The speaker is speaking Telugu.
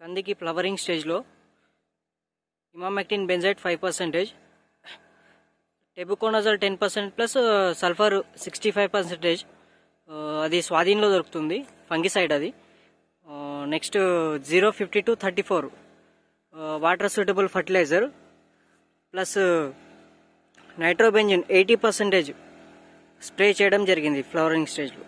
కందికి ఫ్లవరింగ్ స్టేజ్లో emamectin benzoate five percentage tebuconazole ten percent plus sulphur sixty five percentage అది స్వాధీనంలో దొరుకుతుంది ఫంగిసైడ్ అది. Next zero fifty two thirty four water suitable fertiliser plus nitrobenzene eighty percentage spray చేయడం జరిగింది ఫ్లవరింగ్ స్టేజ్లో.